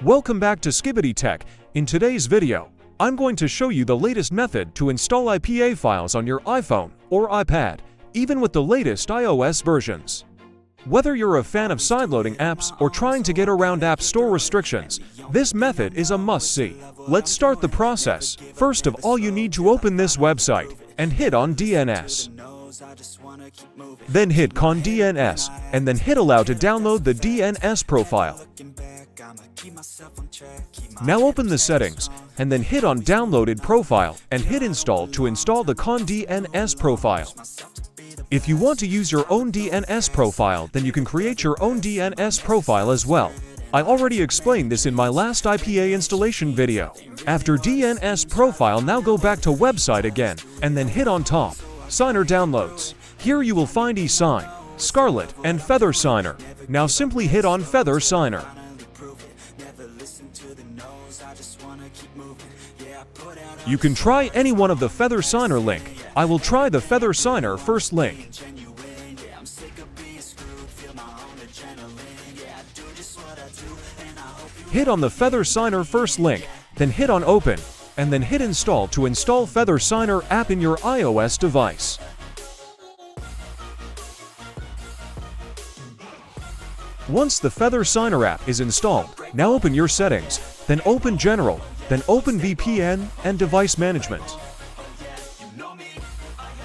Welcome back to Skibidi Tech. In today's video, I'm going to show you the latest method to install IPA files on your iPhone or iPad, even with the latest iOS versions. Whether you're a fan of sideloading apps or trying to get around App Store restrictions, this method is a must-see. Let's start the process. First of all, you need to open this website and hit on DNS. Then hit Con DNS and then hit Allow to download the DNS profile. Now open the settings and then hit on Downloaded Profile and hit Install to install the Con DNS profile. If you want to use your own DNS profile, then you can create your own DNS profile as well. I already explained this in my last IPA installation video. After DNS profile, now go back to website again, and then hit on top, Signer Downloads. Here you will find eSign, Scarlet, and Feather Signer. Now simply hit on Feather Signer. You can try any one of the Feather Signer link. I will try the Feather Signer first link. Hit on the Feather Signer first link, then hit on Open, and then hit Install to install Feather Signer app in your iOS device. Once the Feather Signer app is installed, now open your settings, then open General, then open VPN and Device Management.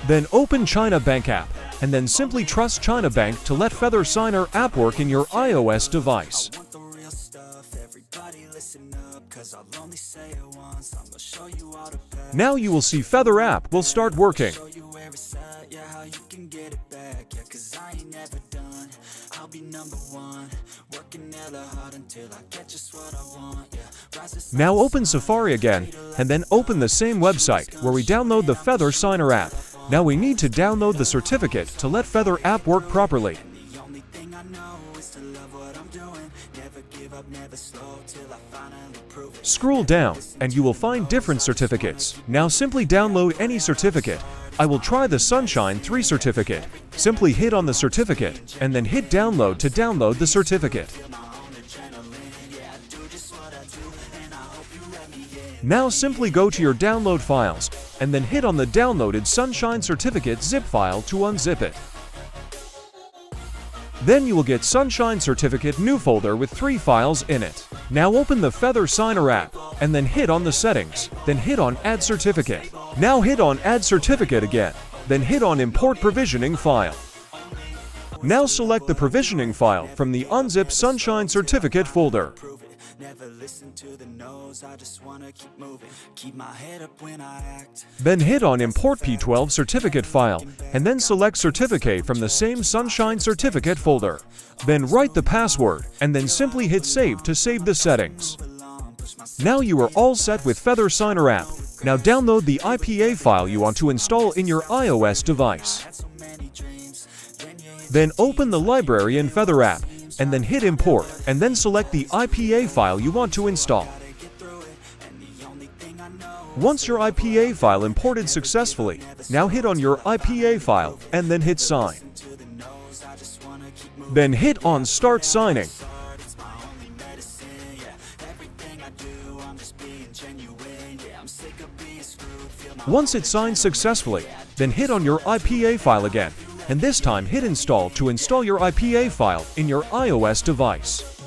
Then open China Bank app, and then simply trust China Bank to let Feather Signer app work in your iOS device. Now you will see Feather app will start working. Now open Safari again, and then open the same website where we download the Feather Signer app. Now we need to download the certificate to let Feather app work properly. Scroll down, and you will find different certificates. Now simply download any certificate. I will try the Sunshine 3 certificate. Simply hit on the certificate, and then hit download to download the certificate. Now simply go to your download files, and then hit on the downloaded Sunshine Certificate zip file to unzip it. Then you will get Sunshine Certificate new folder with three files in it. Now open the Feather Signer app, and then hit on the settings, then hit on Add Certificate. Now hit on Add Certificate again, then hit on Import Provisioning File. Now select the provisioning file from the Unzip Sunshine Certificate folder. Never listen to the nose, I just wanna keep moving. Keep my head up when I act. Then hit on Import P12 certificate file, and then select Certificate from the same Sunshine certificate folder. Then write the password, and then simply hit Save to save the settings. Now you are all set with Feather Signer app. Now download the IPA file you want to install in your iOS device. Then open the library in Feather app and then hit import, and then select the IPA file you want to install. Once your IPA file imported successfully, now hit on your IPA file and then hit sign. Then hit on start signing. Once it signed successfully, then hit on your IPA file again and this time hit install to install your IPA file in your iOS device.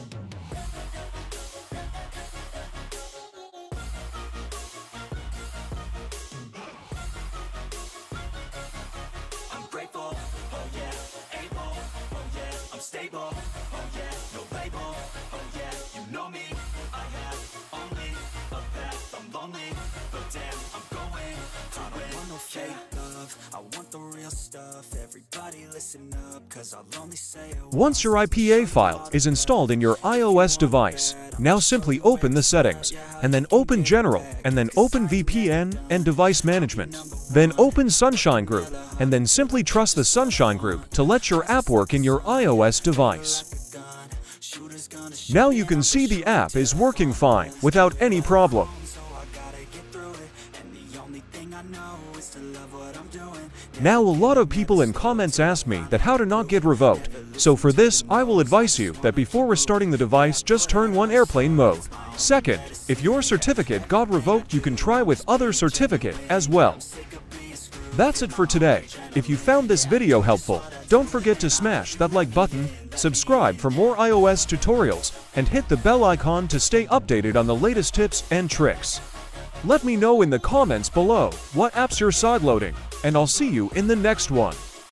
Once your IPA file is installed in your iOS device, now simply open the settings, and then open General, and then open VPN and Device Management. Then open Sunshine Group, and then simply trust the Sunshine Group to let your app work in your iOS device. Now you can see the app is working fine without any problem. Now a lot of people in comments ask me that how to not get revoked, So for this, I will advise you that before restarting the device, just turn one airplane mode. Second, if your certificate got revoked, you can try with other certificate as well. That's it for today. If you found this video helpful, don't forget to smash that like button, subscribe for more iOS tutorials, and hit the bell icon to stay updated on the latest tips and tricks. Let me know in the comments below what apps you're sideloading, and I'll see you in the next one.